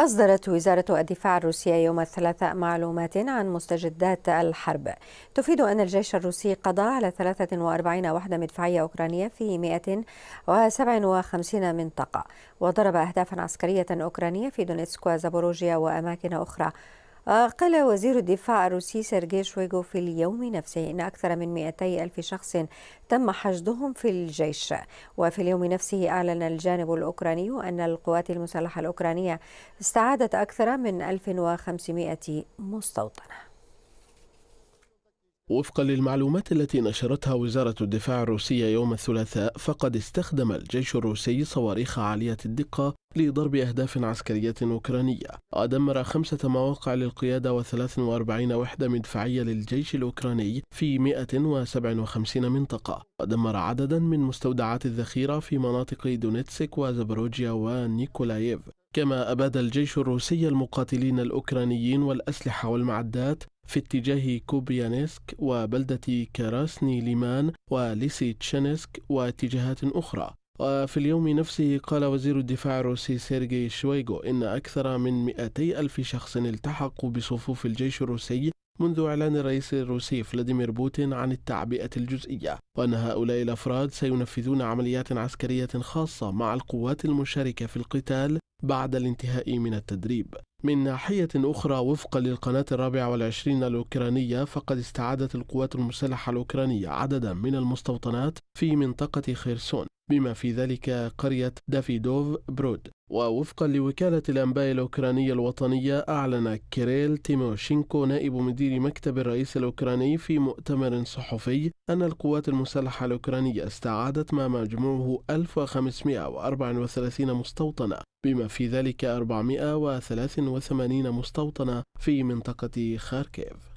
أصدرت وزارة الدفاع الروسية يوم الثلاثاء معلومات عن مستجدات الحرب. تفيد أن الجيش الروسي قضى على 43 وحدة مدفعية أوكرانية في 157 منطقة وضرب أهدافا عسكرية أوكرانية في دونيتسك وزابوروجيا وأماكن أخرى. قال وزير الدفاع الروسي سيرجي شويغو في اليوم نفسه إن أكثر من 200 ألف شخص تم حشدهم في الجيش. وفي اليوم نفسه أعلن الجانب الأوكراني أن القوات المسلحة الأوكرانية استعادت أكثر من 1500 مستوطنة. وفقا للمعلومات التي نشرتها وزارة الدفاع الروسية يوم الثلاثاء فقد استخدم الجيش الروسي صواريخ عالية الدقة لضرب أهداف عسكرية أوكرانية. ودمر خمسة مواقع للقيادة و43 وحدة مدفعية للجيش الأوكراني في 157 منطقة. ودمر عددا من مستودعات الذخيرة في مناطق دونيتسك وزبروجيا ونيكولاييف. كما أباد الجيش الروسي المقاتلين الأوكرانيين والأسلحة والمعدات في اتجاه كوبيانسك وبلدة كراسني ليمان وليسيتشنسك واتجاهات أخرى. وفي اليوم نفسه قال وزير الدفاع الروسي سيرجي شويغو إن أكثر من 200 ألف شخص التحقوا بصفوف الجيش الروسي منذ إعلان الرئيس الروسي فلاديمير بوتين عن التعبئة الجزئية. وأن هؤلاء الأفراد سينفذون عمليات عسكرية خاصة مع القوات المشاركة في القتال بعد الانتهاء من التدريب. من ناحية أخرى وفقا للقناة الرابعة والعشرين الأوكرانية فقد استعادت القوات المسلحة الأوكرانية عددا من المستوطنات في منطقة خيرسون بما في ذلك قرية دافيدوف برود. ووفقا لوكالة الأنباء الأوكرانية الوطنية أعلن كيريل تيموشينكو نائب مدير مكتب الرئيس الأوكراني في مؤتمر صحفي أن القوات المسلحة الأوكرانية استعادت ما مجموعه 1534 مستوطنة بما في ذلك 483 مستوطنة في منطقة خاركيف.